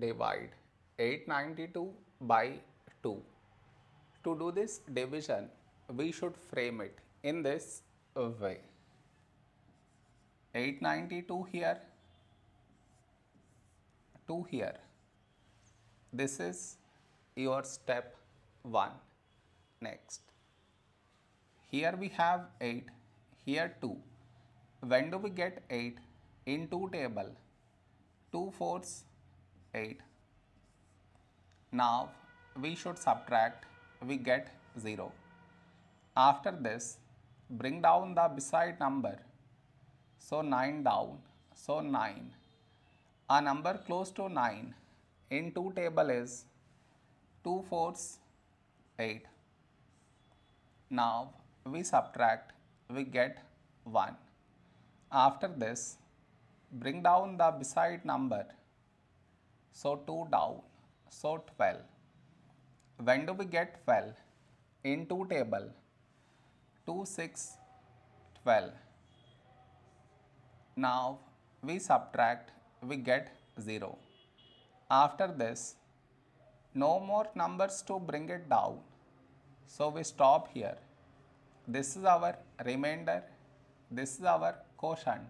divide 892 by 2. To do this division, we should frame it in this way. 892 here, 2 here. This is your step 1. Next. Here we have 8, here 2. When do we get 8? In 2 table, 2 fourths 8. Now we should subtract, we get 0. After this, bring down the beside number. So 9 down, so 9. A number close to 9 in 2 table is 2 fourths 8. Now we subtract, we get 1. After this, bring down the beside number. So 2 down, so 12. When do we get 12? In 2 table, 2, 6, 12. Now we subtract, we get 0. After this, no more numbers to bring it down. So we stop here. This is our remainder, this is our quotient.